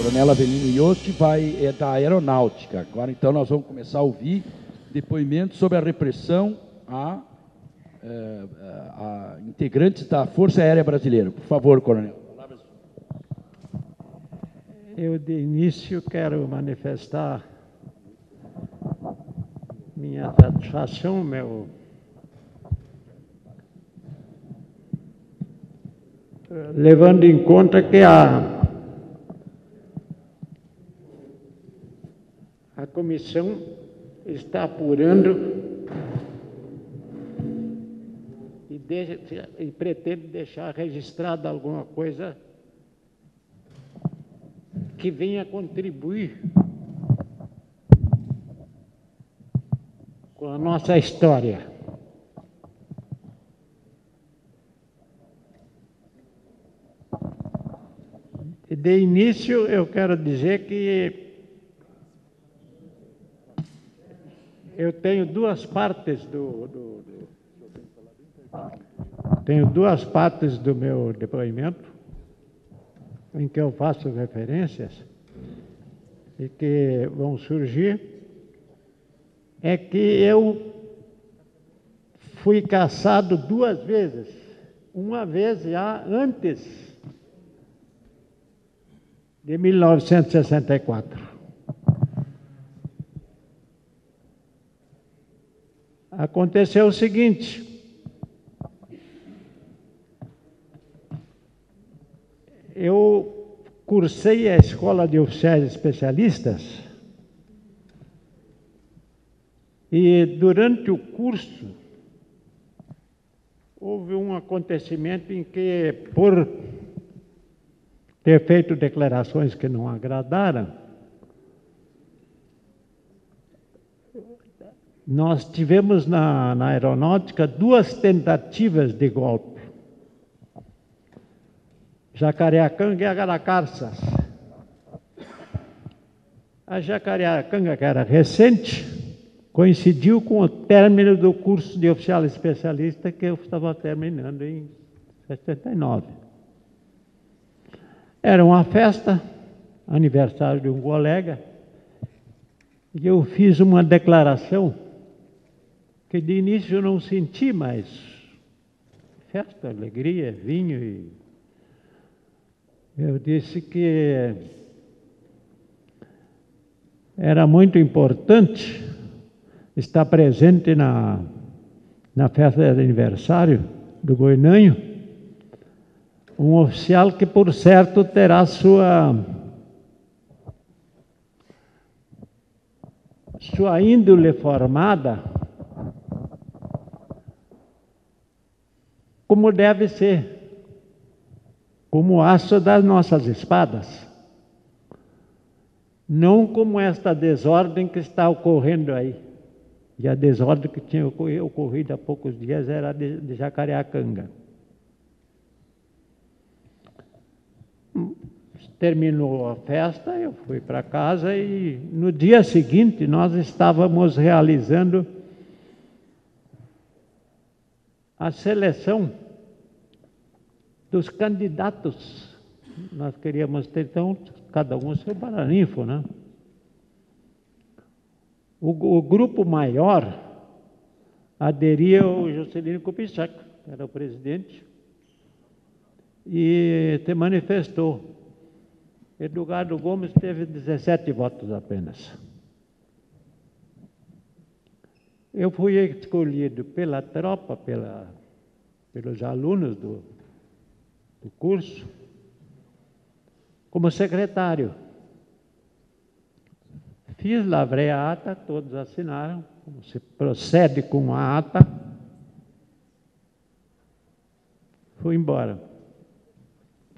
Coronel Avelino Yost vai é da aeronáutica. Agora então nós vamos começar a ouvir depoimentos sobre a repressão a, é, a integrantes da Força Aérea Brasileira. Por favor, Coronel. Eu de início quero manifestar minha satisfação, meu levando em conta que a, a comissão está apurando e, e pretende deixar registrada alguma coisa que venha contribuir com a nossa história. De início, eu quero dizer que eu tenho duas partes do, do, do tenho duas partes do meu depoimento em que eu faço referências e que vão surgir é que eu fui caçado duas vezes. Uma vez já antes de 1964. Aconteceu o seguinte. Eu cursei a escola de oficiais especialistas e durante o curso houve um acontecimento em que, por ter feito declarações que não agradaram, nós tivemos na, na aeronáutica duas tentativas de golpe. Jacareacanga e Agaracarças. A Jacareacanga, que era recente, coincidiu com o término do curso de oficial especialista que eu estava terminando em 79. Era uma festa, aniversário de um colega, e eu fiz uma declaração que de início eu não senti mais. Festa, alegria, vinho e. Eu disse que era muito importante estar presente na, na festa de aniversário do Goianho um oficial que, por certo, terá sua sua índole formada como deve ser, como aço das nossas espadas, não como esta desordem que está ocorrendo aí. E a desordem que tinha ocorrido há poucos dias era de Jacareacanga. Terminou a festa, eu fui para casa e no dia seguinte nós estávamos realizando a seleção dos candidatos. Nós queríamos ter, então, cada um seu paraninfo, né? O, o, grupo maior aderia ao Juscelino Kubitschek, que era o presidente, e te manifestou. Eduardo Gomes teve 17 votos apenas. Eu fui escolhido pela tropa, pela, pelos alunos do, do curso, como secretário. Fiz, lavrei a ata, todos assinaram, como se procede com a ata. Fui embora.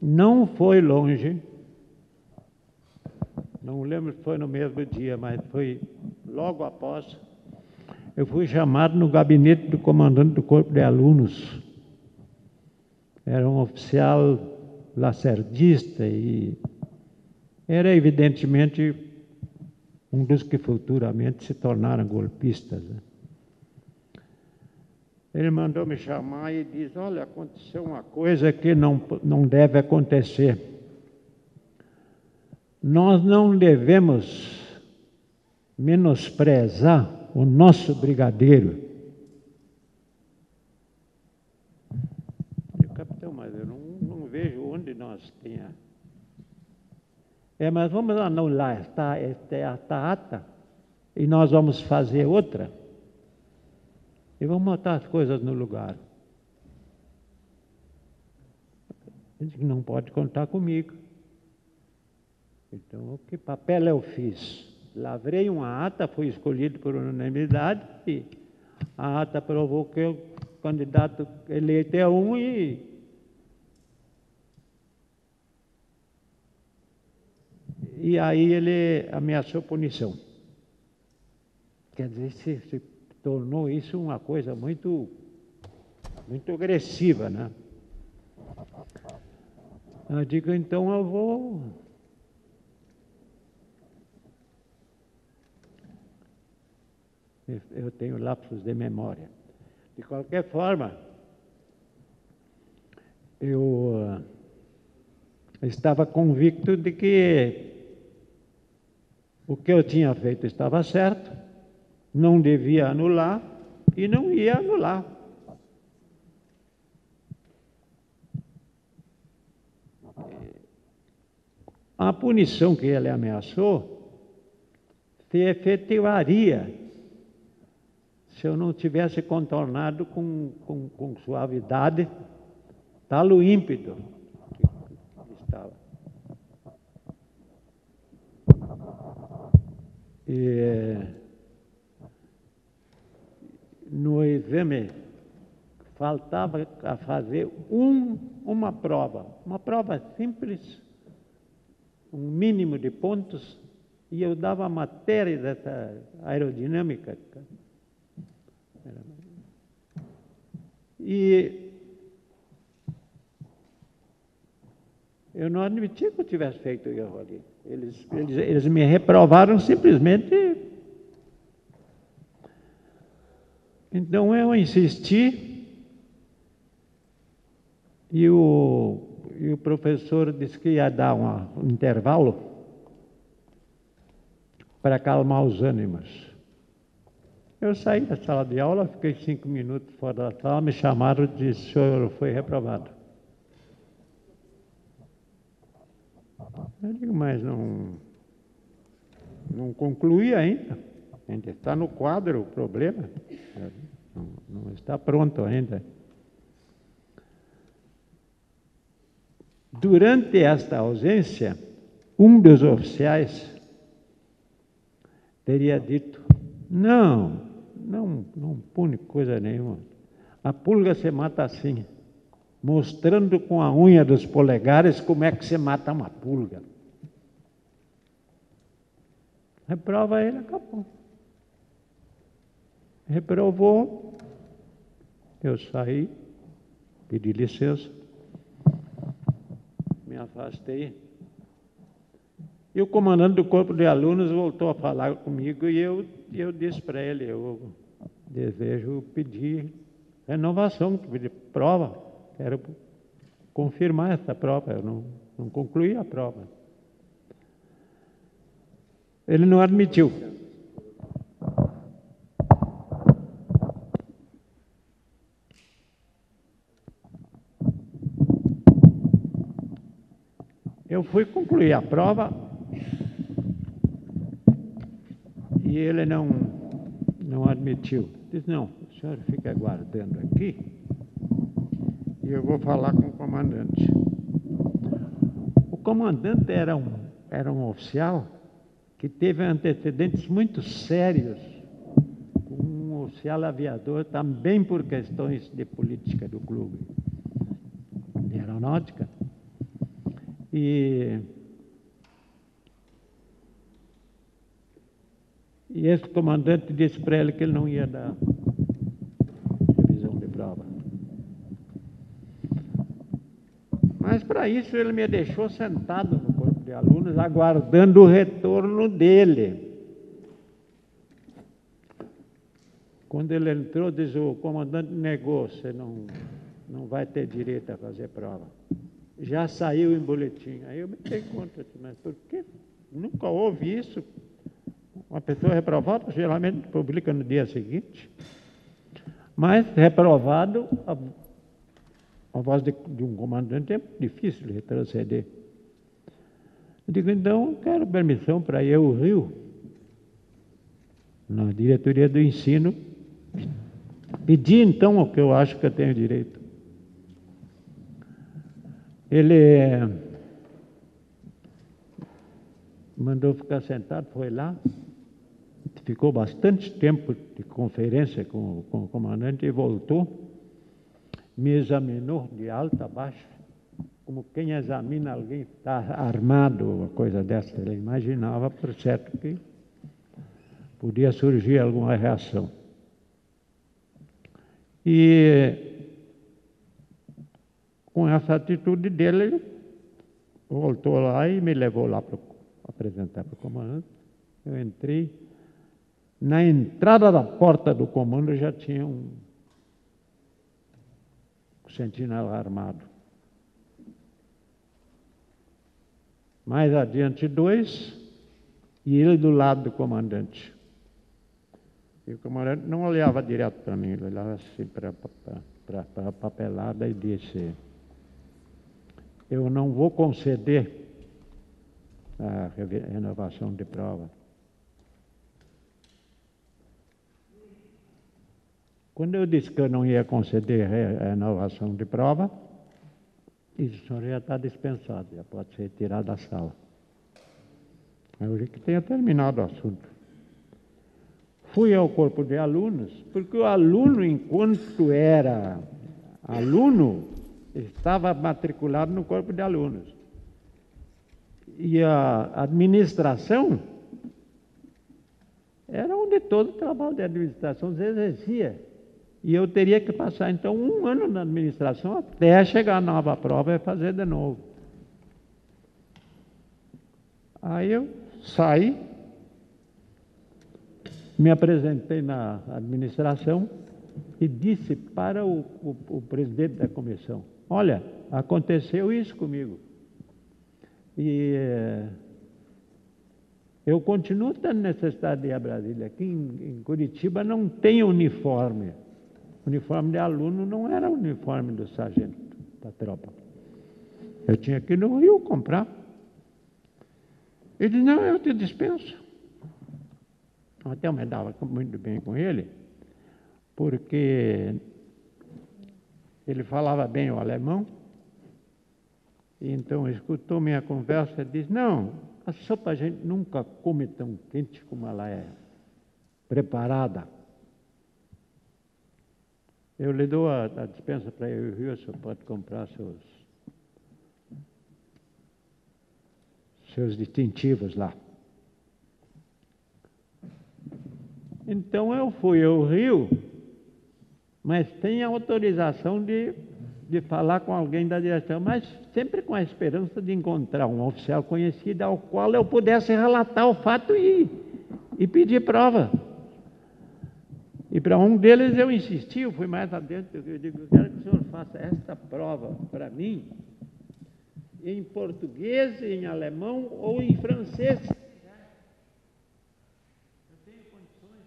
Não foi longe, não lembro se foi no mesmo dia, mas foi logo após. Eu fui chamado no gabinete do comandante do corpo de alunos. Era um oficial lacerdista e era evidentemente um dos que futuramente se tornaram golpistas. Né? Ele mandou me chamar e diz: Olha, aconteceu uma coisa que não, não deve acontecer. nós não devemos menosprezar o nosso brigadeiro. capitão, mas eu não, não vejo onde nós tenha. É, mas vamos anular esta, esta, esta ata e nós vamos fazer outra. E vamos botar as coisas no lugar. Ele disse não pode contar comigo. Então, que papel eu fiz? Lavrei uma ata, fui escolhido por unanimidade e a ata provou que o candidato eleito é um e e aí ele ameaçou punição. Quer dizer, se, se tornou isso uma coisa muito, muito agressiva, né? Eu digo, então eu vou. Eu tenho lapsos de memória. De qualquer forma, eu estava convicto de que o que eu tinha feito estava certo, não devia anular e não ia anular. A punição que ele ameaçou se efetivaria se eu não tivesse contornado com, com, com suavidade tal o ímpeto que estava. E, no exame faltava a fazer um, uma prova, uma prova simples, um mínimo de pontos, e eu dava a matéria dessa aerodinâmica. E eu não admiti que eu tivesse feito erro ali. Eles, eles, eles me reprovaram simplesmente. Então eu insisti e o, e o professor disse que ia dar um intervalo para acalmar os ânimos. Eu saí da sala de aula, fiquei cinco minutos fora da sala, me chamaram e disse, o senhor foi reprovado. Eu digo, mas não, não concluí ainda. Ainda está no quadro o problema. Não, não está pronto ainda. Durante esta ausência, um dos oficiais teria dito: não, não, não pune coisa nenhuma. A pulga se mata assim mostrando com a unha dos polegares como é que se mata uma pulga. Reprova ele, acabou. Reprovou, eu saí, pedi licença, me afastei. E o comandante do corpo de alunos voltou a falar comigo e eu, eu disse para ele, eu desejo pedir renovação, pedir prova. Quero confirmar essa prova, eu não, não concluí a prova. Ele não admitiu. Eu fui concluir a prova e ele não, não admitiu. Disse, não, o senhor fica aguardando aqui e eu vou falar com o comandante. O comandante era um, era um oficial que teve antecedentes muito sérios com um oficial aviador, também por questões de política do clube, de aeronáutica. E, e esse comandante disse para ele que ele não ia dar Mas para isso ele me deixou sentado no de alunos, aguardando o retorno dele. Quando ele entrou, diz o comandante negou, você não, não vai ter direito a fazer prova. Já saiu em boletim. Aí eu me dei conta, mas por quê? nunca houve isso. Uma pessoa reprovada geralmente publica no dia seguinte. Mas reprovado, a, a voz de, de, um comandante é difícil de retroceder. Eu digo, então, quero permissão para ir ao Rio, na diretoria do ensino, pedir então o que eu acho que eu tenho direito. Ele mandou ficar sentado, foi lá, ficou bastante tempo de conferência com, com o comandante e voltou, me examinou de alta a baixo, como quem examina alguém que está armado, uma coisa dessa. Ele imaginava, por certo, que podia surgir alguma reação. E com essa atitude dele, ele voltou lá e me levou lá para apresentar para o comandante. Eu entrei. Na entrada da porta do comando já tinha um sentinela armado. Mais adiante, dois, e ele do lado do comandante. E o comandante não olhava direto para mim, ele olhava assim para a papelada e disse: Eu não vou conceder a renovação de prova. Quando eu disse que eu não ia conceder renovação de prova, disse, o senhor já está dispensado, já pode ser tirado da sala. Eu vi que tenha terminado o assunto. Fui ao corpo de alunos, porque o aluno, enquanto era aluno, estava matriculado no corpo de alunos. E a administração era onde todo o trabalho de administração se exercia. E eu teria que passar então um ano na administração até chegar a nova prova e fazer de novo. Aí eu saí, me apresentei na administração e disse para o, o, o presidente da comissão: Olha, aconteceu isso comigo. E eh, eu continuo tendo necessidade de ir a Brasília. Aqui em, em Curitiba não tem uniforme. Uniforme de aluno não era o uniforme do sargento da tropa. Eu tinha que ir no Rio comprar. Ele disse, não, eu te dispenso. Até eu me dava muito bem com ele, porque ele falava bem o alemão. Então escutou minha conversa e disse, não, a sopa a gente nunca come tão quente como ela é preparada. Eu lhe dou a, a dispensa para ao Rio, o senhor pode comprar seus, seus distintivos lá. Então eu fui ao Rio, mas tem autorização de, de falar com alguém da direção, mas sempre com a esperança de encontrar um oficial conhecido ao qual eu pudesse relatar o fato e, e pedir prova. E para um deles eu insisti, eu fui mais adentro, eu digo, eu quero que o senhor faça esta prova para mim, em português, em alemão ou em francês. Eu tenho condições.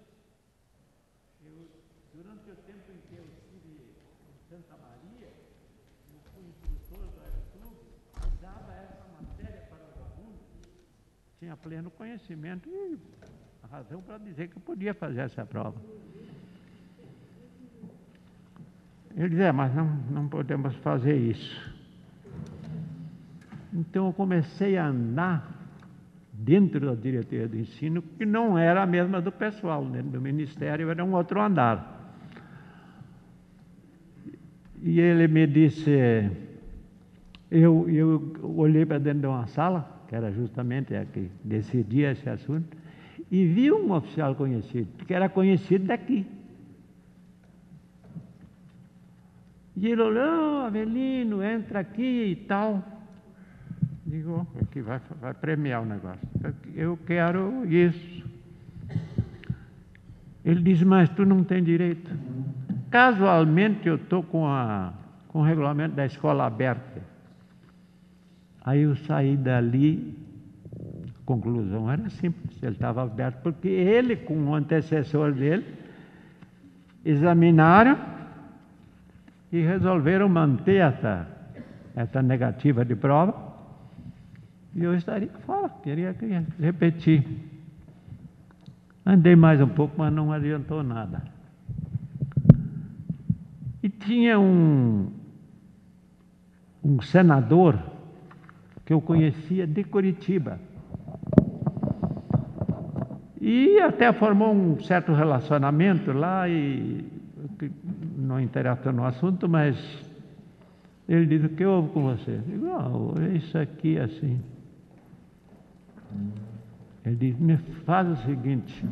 Durante o tempo em que eu estive em Santa Maria, eu fui instrutor do Aeroclube, dava essa matéria para os alunos, tinha pleno conhecimento e razão para dizer que eu podia fazer essa prova. Ele dizia, é, mas não, não podemos fazer isso. Então eu comecei a andar dentro da diretoria do ensino, que não era a mesma do pessoal, dentro do ministério era um outro andar. E ele me disse, eu, eu olhei para dentro de uma sala, que era justamente a que decidia esse assunto, e vi um oficial conhecido, que era conhecido daqui. E ele olhou, Avelino, entra aqui e tal. Digo, aqui vai, vai premiar o negócio. Eu quero isso. Ele diz, mas tu não tem direito. Casualmente eu estou com, a, com o regulamento da escola aberta. Aí eu saí dali conclusão era simples, ele estava aberto, porque ele, com o antecessor dele, examinaram e resolveram manter essa, essa negativa de prova, e eu estaria fora, queria, repetir. Andei mais um pouco, mas não adiantou nada. E tinha um, um senador que eu conhecia de Curitiba. E até formou um certo relacionamento lá e não interessa no assunto, mas ele diz, o que houve com você? Eu digo, oh, isso aqui assim. Ele diz, me faz o seguinte,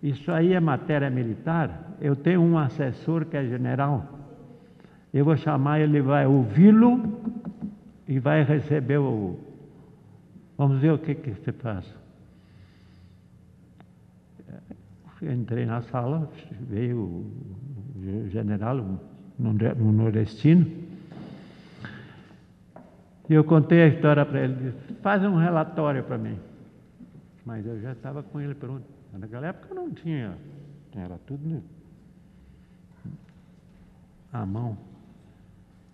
isso aí é matéria militar, eu tenho um assessor que é general, eu vou chamar, ele vai ouvi-lo e vai receber o. Vamos ver o que, que você faz. Entrei na sala, veio general, um nordestino, e eu contei a história para ele, disse, faz um relatório para mim. Mas eu já estava com ele pronto. Naquela época não tinha, era tudo à mão.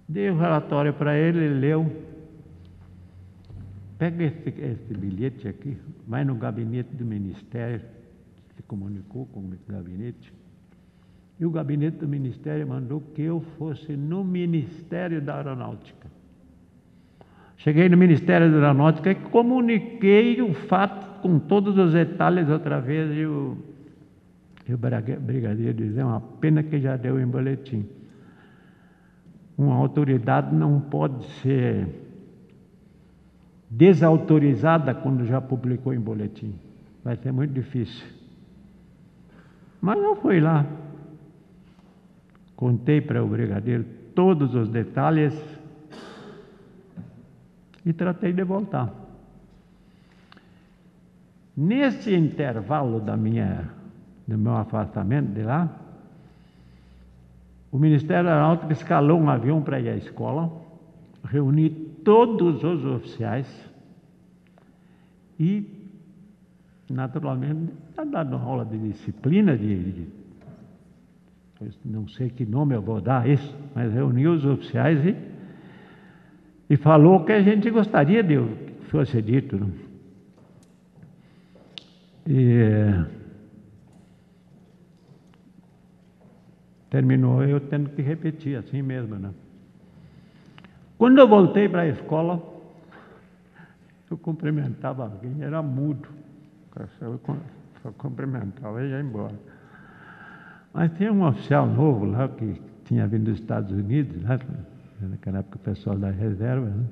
Dei o relatório para ele, ele leu. Pega esse, esse bilhete aqui, vai no gabinete do Ministério, se comunicou com o gabinete. E o gabinete do Ministério mandou que eu fosse no Ministério da Aeronáutica. Cheguei no Ministério da Aeronáutica e comuniquei o fato com todos os detalhes outra vez e o, e o brigadeiro dizia, é uma pena que já deu em boletim. Uma autoridade não pode ser desautorizada quando já publicou em boletim. Vai ser muito difícil. Mas eu fui lá, contei para o brigadeiro todos os detalhes e tratei de voltar. Nesse intervalo da minha, do meu afastamento de lá, o Ministério Aeronáutico escalou um avião para ir à escola, reuni todos os oficiais e, naturalmente, está dando aula de disciplina, de, de, não sei que nome eu vou dar isso, mas reuniu os oficiais e, e falou que a gente gostaria de que fosse dito. E terminou eu tendo que repetir assim mesmo, né? Quando eu voltei para a escola, eu cumprimentava alguém, era mudo. Eu só cumprimentava e ia embora. Mas tinha um oficial novo lá que tinha vindo dos Estados Unidos, lá, naquela época o pessoal da reserva, né?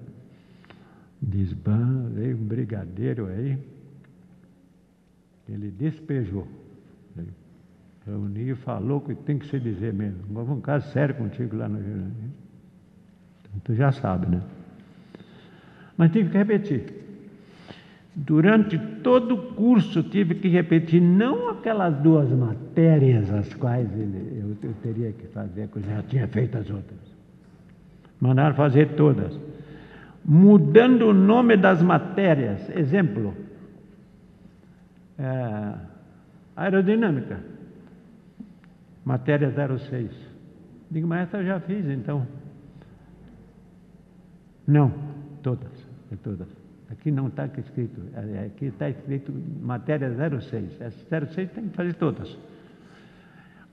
Desban, veio um brigadeiro aí, ele despejou. Ele reuniu e falou que tem que se dizer mesmo. Vamos um caso sério contigo lá no Rio Grande. Então, tu já sabe, né? Mas tive que repetir. Durante todo o curso tive que repetir, não aquelas duas matérias as quais ele, eu, eu teria que fazer, que eu já tinha feito as outras. Mandaram fazer todas. Mudando o nome das matérias. Exemplo, é, aerodinâmica, matéria 06. Digo, mas essa eu já fiz, então. Não, todas, é todas. Aqui não está escrito, é, aqui está escrito matéria 06. Essa 06 tem que fazer todas.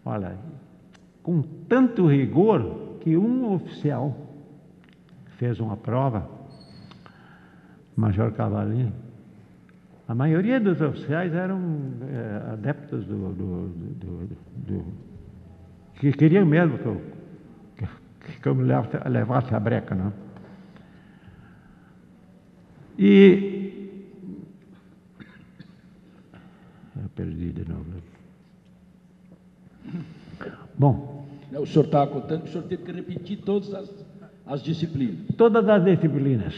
Olha, com tanto rigor que um oficial fez uma prova, Major Cavalinho, a maioria dos oficiais eram é, adeptos do, do, do, do, que queriam mesmo que eu, que, eu me levasse, levasse a breca, não? E eu perdi de novo. Bom. O senhor estava contando que o senhor teve que repetir todas as, as disciplinas. Todas as disciplinas.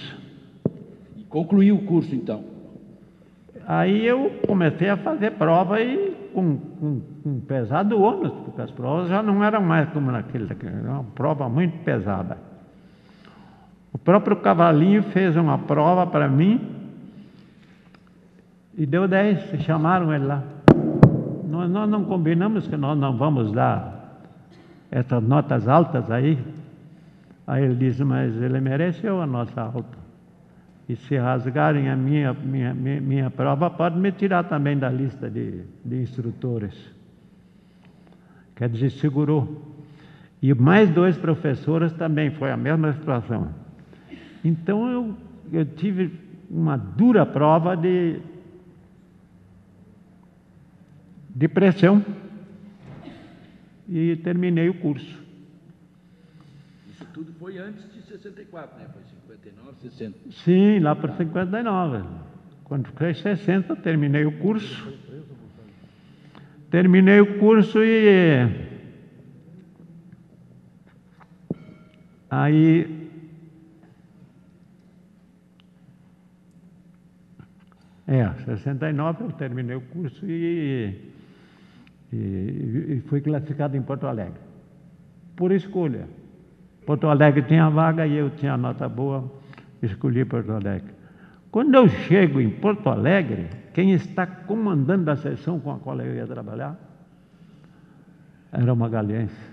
E concluiu o curso, então. Aí eu comecei a fazer prova e com, com, com pesado ônus, porque as provas já não eram mais como naquele, era uma prova muito pesada. Próprio Cavalinho fez uma prova para mim E deu 10, chamaram ele lá. Nós, nós não combinamos que nós não vamos dar essas notas altas aí. Aí ele disse, mas ele mereceu a nossa alta. E se rasgarem a minha, minha, minha, minha prova, pode me tirar também da lista de, de instrutores. Quer dizer, segurou. E mais dois professores também foi a mesma situação. Então eu, eu tive uma dura prova de, de pressão e terminei o curso. Isso tudo foi antes de 64, né? Foi 59, 60. Sim, lá para 59. Quando fiquei 60, terminei o curso. Terminei o curso e aí É, 69 eu terminei o curso e, e, e, fui classificado em Porto Alegre. Por escolha. Porto Alegre tinha vaga e eu tinha nota boa, escolhi Porto Alegre. Quando eu chego em Porto Alegre, quem está comandando a sessão com a qual eu ia trabalhar era uma galhense.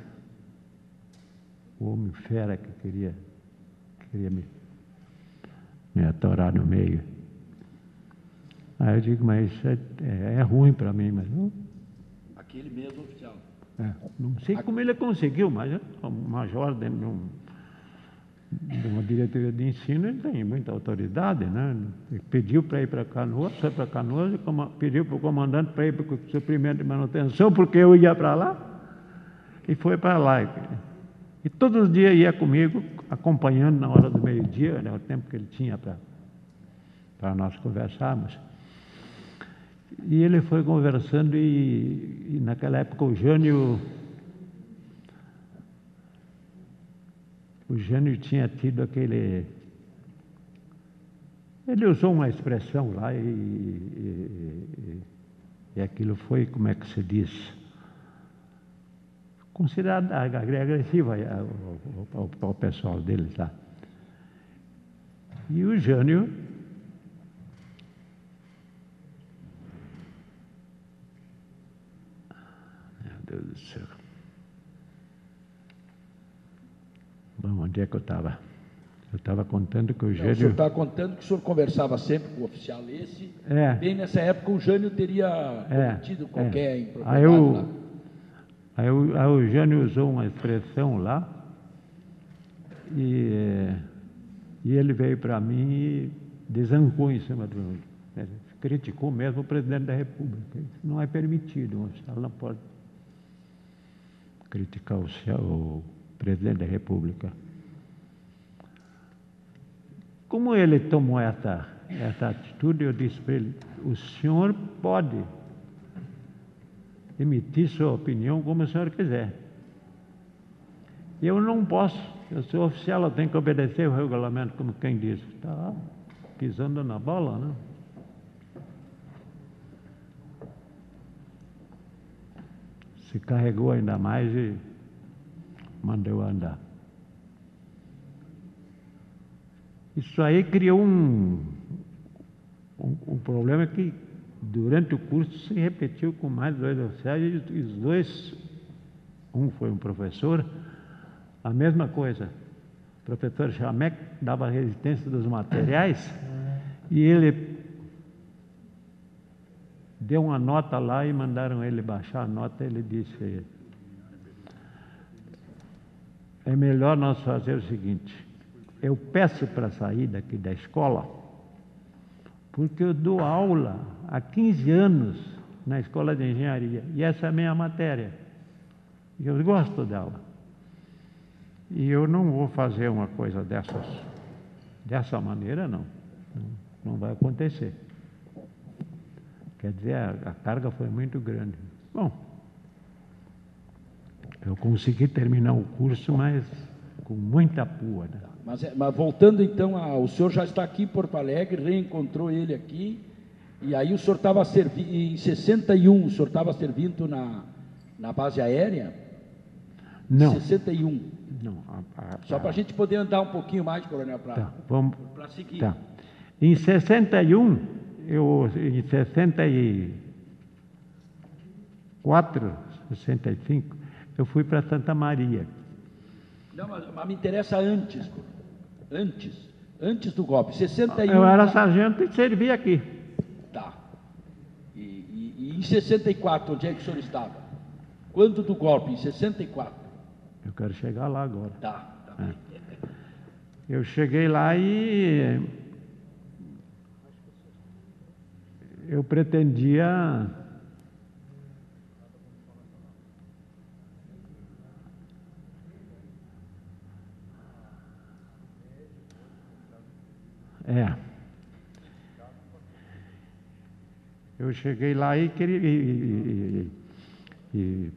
O homem fera que queria, queria me, me atorar no meio. Aí eu digo, mas é, é, é ruim para mim, mas não. Aquele mesmo oficial. É, não sei como ele conseguiu, mas é um major dentro de, um, de, uma diretoria de ensino, ele tem muita autoridade, né? Ele pediu para ir para Canoas, foi para Canoas, e pediu para o comandante para ir para o suprimento de manutenção, porque eu ia para lá, e foi para lá. E todos os dias ia comigo, acompanhando na hora do meio-dia, né, o tempo que ele tinha para nós conversarmos. E ele foi conversando e, e naquela época o Jânio o Jânio tinha tido aquele ele usou uma expressão lá e, e, e aquilo foi, como é que se diz, considerado agressiva ao, ao, ao pessoal deles lá. E o Jânio do céu. Bom, onde é que eu estava? Eu estava contando que o Jânio. Não, o senhor estava contando que o senhor conversava sempre com o oficial esse. É. Bem nessa época o Jânio teria é, cometido é. qualquer é. aí, o, aí, o, aí o Jânio usou uma expressão lá e, e ele veio para mim e desancou em cima do. Criticou mesmo o presidente da República. Isso não é permitido, um oficial não pode criticar o, o presidente da República. Como ele tomou essa, essa atitude, eu disse para ele: o senhor pode emitir sua opinião como o senhor quiser. Eu não posso, eu sou oficial, eu tenho que obedecer o regulamento, como quem diz. Está pisando na bola, né? Se carregou ainda mais e mandou andar. Isso aí criou um, um, um, problema que durante o curso se repetiu com mais dois oficiais e os dois, um foi um professor, a mesma coisa. O professor Chamek dava resistência dos materiais e ele deu uma nota lá e mandaram ele baixar a nota. Ele disse: É melhor nós fazer o seguinte: eu peço para sair daqui da escola, porque eu dou aula há 15 anos na escola de engenharia e essa é a minha matéria. Eu gosto dela. E eu não vou fazer uma coisa dessas, dessa maneira, não. Não, não vai acontecer. Quer dizer, a, a carga foi muito grande. Bom, eu consegui terminar o curso, mas com muita pua. Né? Mas, é, mas, voltando então, ao o senhor já está aqui em Porto Alegre, reencontrou ele aqui, e aí o senhor estava servindo, em 61, o senhor estava servindo na, na base aérea? Não. 61. Não. A, a, Só para a gente poder andar um pouquinho mais, coronel, para tá, seguir. Tá. Em 61, eu em 64, 65, eu fui para Santa Maria. Não, mas, mas me interessa antes. Antes. Antes do golpe. 61. Eu era sargento e servia aqui. Tá. E, e- e em 64, onde é que o senhor estava? Quando do golpe? Em 64. Eu quero chegar lá agora. Tá, tá bem. Eu cheguei lá e eu pretendia É. Eu cheguei lá e queria. e- e- e-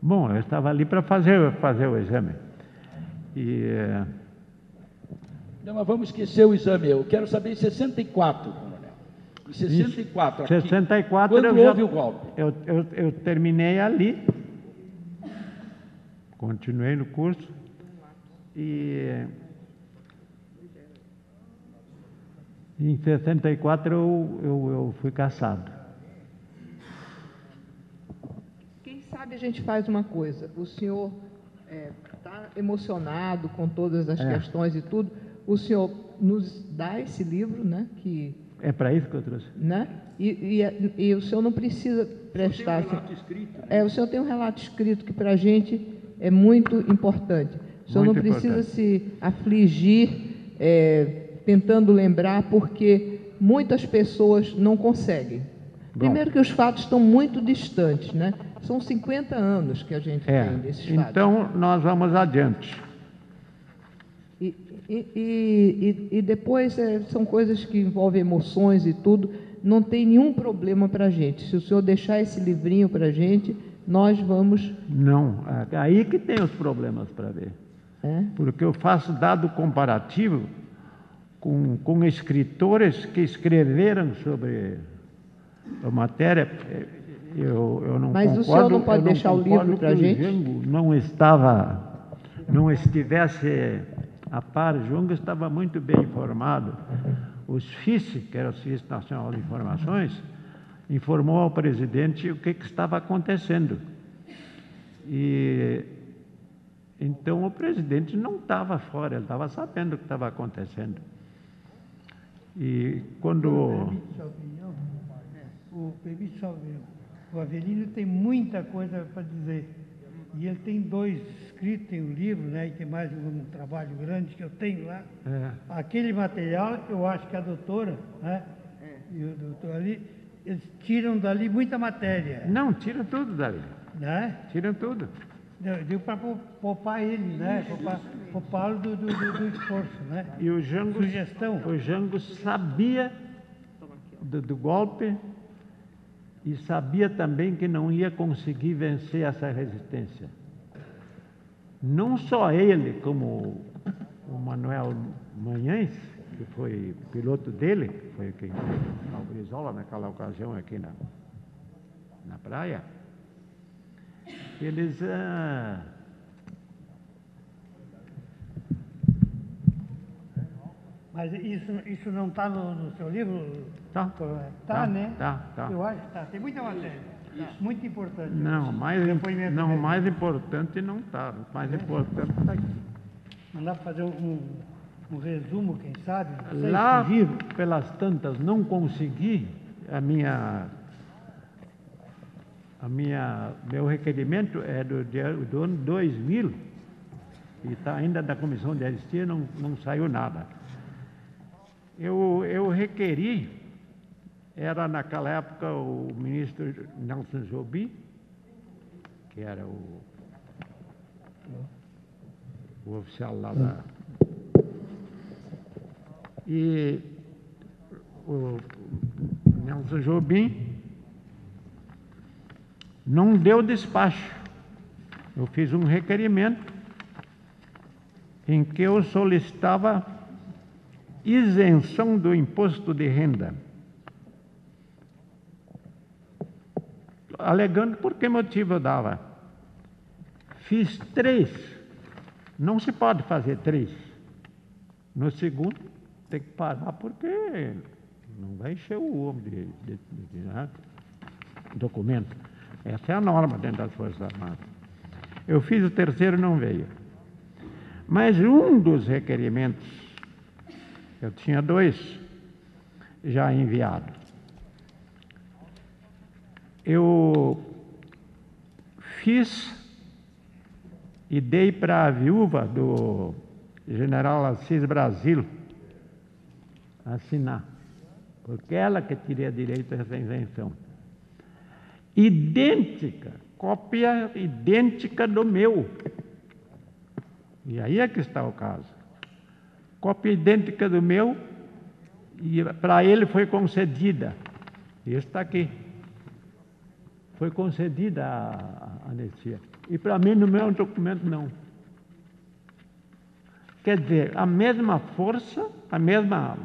Bom, eu estava ali para fazer, fazer o exame. E eh, Não, mas vamos esquecer o exame. Eu quero saber em 64, coronel. Em 64, aqui. 64 Quando eu já- houve o golpe? Eu, eu, eu terminei ali, continuei no curso e em 64 eu, eu, eu fui caçado. Quem sabe a gente faz uma coisa. O senhor está emocionado com todas as É. questões e tudo. O senhor nos dá esse livro, né? Que, É para isso que eu trouxe. né? E, e- e o senhor não precisa prestar. Tem um relato escrito, né? É, o senhor tem um relato escrito que para a gente é muito importante. O senhor Muito não precisa importante. se afligir é, tentando lembrar, porque muitas pessoas não conseguem. Bom. Primeiro que os fatos estão muito distantes, né? São 50 anos que a gente É, tem desses fatos. então nós vamos adiante. E, e- e- e- depois é, são coisas que envolvem emoções e tudo. Não tem nenhum problema para a gente. Se o senhor deixar esse livrinho para a gente, nós vamos. Não, é aí que tem os problemas para ver. né? porque eu faço dado comparativo com, com escritores que escreveram sobre a matéria. Eu, eu não Mas o concordo, senhor não pode deixar o concordo livro pra que gente? O Jango não estava, não estivesse a par. O Jango estava muito bem informado. O SFIS, que era o Serviço Nacional de Informações, informou ao presidente o que, que estava acontecendo. E então o presidente não estava fora, ele estava sabendo o que estava acontecendo. E quando. Permite sua opinião? O, permite sua opinião. O Avelino tem muita coisa para dizer. E ele tem dois escritos, tem um livro, né? E tem mais um trabalho grande que eu tenho lá. É, Aquele material, eu acho que a doutora, né? E o doutor ali, eles tiram dali muita matéria, não, tira tudo dali, né? tira tudo. Deu, deu para poupar ele, né? Poupá-lo do, do, do- do esforço, né? E o Jango, Sugestão. o Jango sabia do, do golpe e sabia também que não ia conseguir vencer essa resistência. Não só ele, como o Manuel Manhães, que foi piloto dele, que foi quem fez o naquela ocasião aqui na, na praia, eles ah, Mas isso, isso não está no, no seu livro? Tá. Tá, Tá, né? tá, tá. Eu acho que tá. Tem muita matéria. Muito importante. Não, mais, não, mais importante não está. O mais importante está aqui. Para fazer um, um resumo, quem sabe? Lá, sugiro. pelas tantas, não consegui a minha. A minha, meu requerimento é do, do ano 2000 e está ainda da comissão de anistia, não, não saiu nada. Eu, eu requeri, era naquela época o ministro Nelson Jobim, que era o, o oficial lá da. E o Nelson Jobim não deu despacho. Eu fiz um requerimento em que eu solicitava isenção do imposto de renda. Alegando por que motivo eu dava. Fiz três Não se pode fazer três. No segundo, tem que parar porque não vai encher o homem de, de, de né? documento. Essa é a norma dentro das Forças Armadas. Eu fiz o terceiro não veio. Mas um dos requerimentos, eu tinha dois já enviados. Eu fiz e dei para a viúva do general Assis Brasil assinar, porque ela que teria direito a essa isenção. Idêntica, cópia idêntica do meu. E aí é que está o caso. Cópia idêntica do meu, e para ele foi concedida. Este está aqui. Foi concedida a anistia. E para mim, no meu documento, não. Quer dizer, a mesma força, a mesma,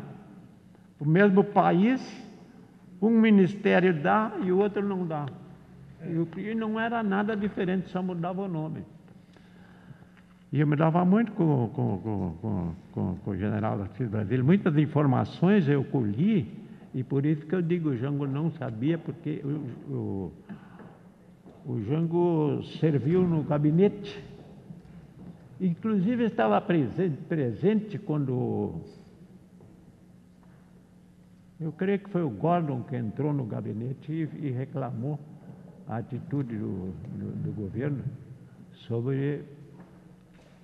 o mesmo país, um ministério dá e o outro não dá. E não era nada diferente, só mudava o nome. E eu me dava muito com, com, com, com, com o general da Cis Brasil. Muitas informações eu colhi, e por isso que eu digo, o Jango não sabia, porque o, o, o Jango serviu no gabinete. Inclusive estava presente, presente quando. Eu creio que foi o Gordon que entrou no gabinete e, e reclamou a atitude do, do, do governo sobre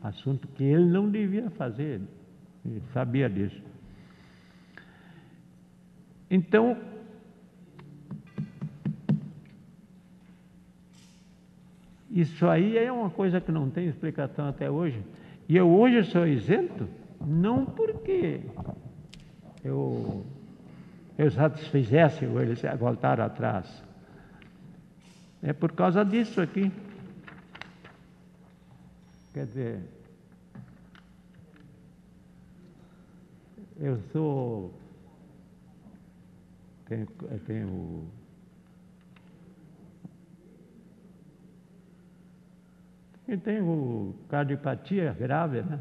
assunto que ele não devia fazer, ele sabia disso. Então, isso aí é uma coisa que não tem explicação até hoje. E eu hoje sou isento, não porque eu, eu satisfizesse ou eles voltaram atrás. É por causa disso aqui. Quer dizer, eu sou. Tenho, tenho e tenho cardiopatia grave, né?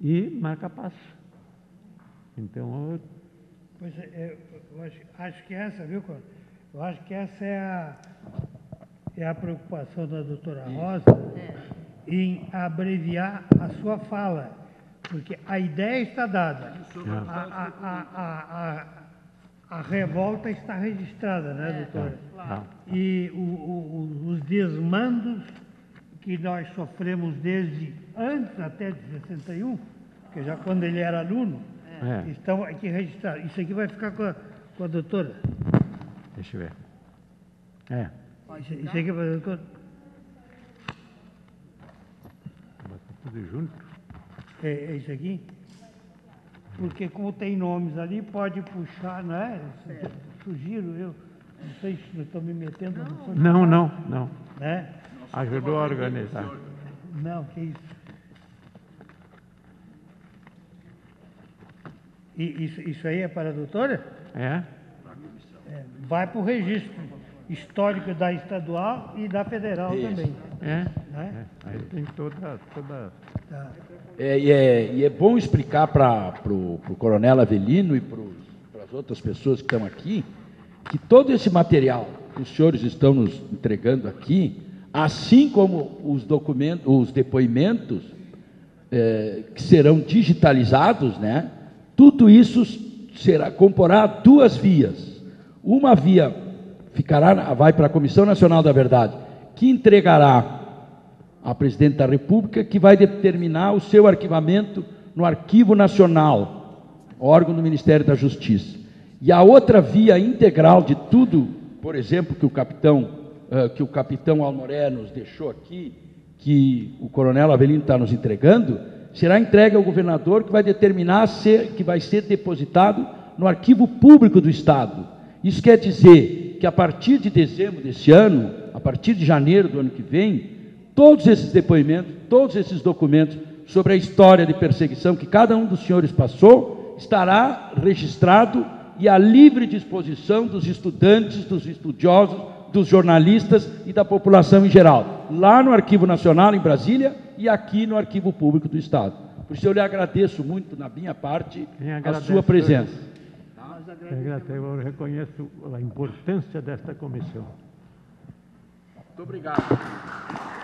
E marca passo. Então eu. Pois é, eu acho, acho que essa, viu, Eu acho que essa é a é a preocupação da doutora Rosa é. em abreviar a sua fala, porque a ideia está dada, a, a, a, a revolta está registrada, né, é, doutora? Claro. E o, o, os desmandos que nós sofremos desde antes até de 61, que já quando ele era aluno, é. estão aqui registrados. Isso aqui vai ficar com a, com a doutora. Deixa eu ver. É. Isso, isso aqui vai ficar... tudo junto? É, é isso aqui? Porque como tem nomes ali, pode puxar, não é? Sugiro eu. Não sei se estou me metendo. Não, não, não. não. É? Ajudou a organizar. Não, que isso. E isso, isso aí é para a doutora? É. é vai para o registro histórico da estadual e da federal isso. também. É. Né? é. Aí tem toda. toda... É, e, é, e é bom explicar para o coronel Avelino e para as outras pessoas que estão aqui que todo esse material que os senhores estão nos entregando aqui, assim como os documentos, os depoimentos é, que serão digitalizados, né? Tudo isso será comporá duas vias. Uma via ficará, vai para a Comissão Nacional da Verdade, que entregará a presidente da República, que vai determinar o seu arquivamento no Arquivo Nacional, órgão do Ministério da Justiça. E a outra via integral de tudo, por exemplo, que o capitão, uh, que o capitão Almoré nos deixou aqui, que o coronel Avelino está nos entregando, será entregue ao governador que vai determinar ser, que vai ser depositado no arquivo público do Estado. Isso quer dizer que a partir de dezembro desse ano, a partir de janeiro do ano que vem, todos esses depoimentos, todos esses documentos sobre a história de perseguição que cada um dos senhores passou, estará registrado e à livre disposição dos estudantes, dos estudiosos, dos jornalistas e da população em geral. lá no Arquivo Nacional em Brasília e aqui no Arquivo Público do Estado. Por isso eu lhe agradeço muito, na minha parte, a sua presença. Eu reconheço a importância desta comissão. Muito obrigado.